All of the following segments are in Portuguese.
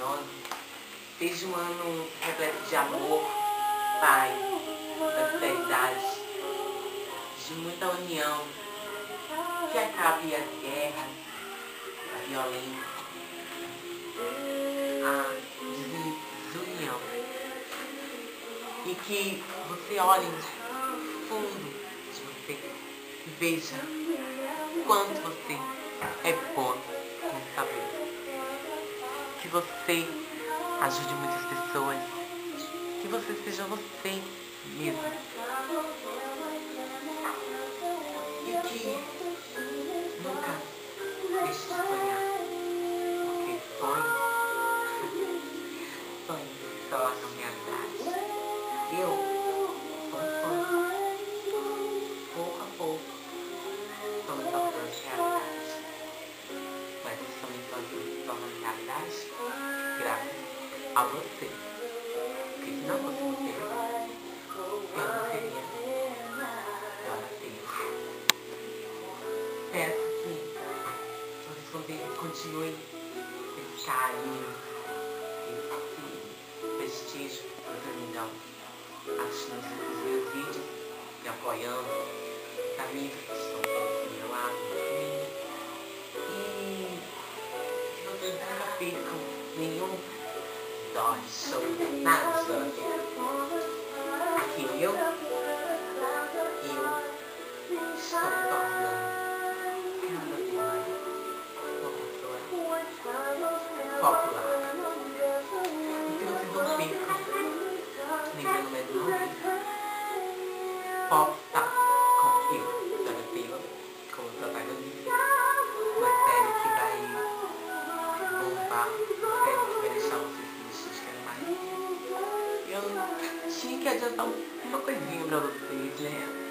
2011, seja um ano repleto de amor, paz, prosperidade, de muita união, que acabe as guerras, a violência, a desunião. E que você olhe no fundo de você e veja quanto você é bom você ajude muitas pessoas. Que você seja você mesmo. E que nunca deixe de sonhar. Porque sonho, a você. Porque se não fosse você, eu seria Dona Deus. Peço que vocês conte- continuem esse carinho, esse prestígio que vocês me dão, assistindo os meus vídeos, me apoiando, os amigos que estão do meu lado, comigo. E que vocês nunca percam nenhum God is so non-judging. Hiểu. Yếu Hiểu. Không còn nữa, Theo lời của Một tuổi Một tuổi But you know the page now.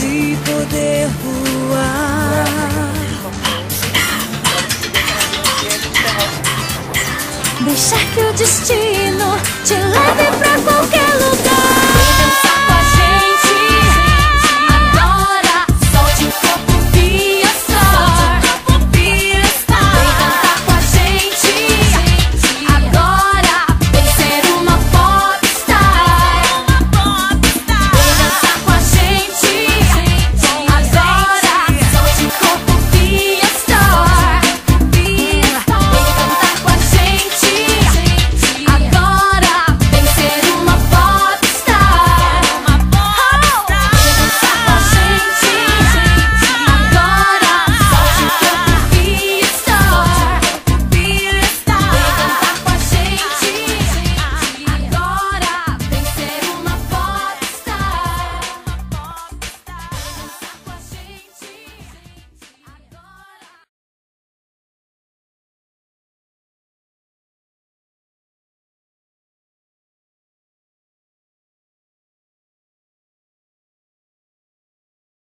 De poder voar. Deixar que o destino te leve pra qualquer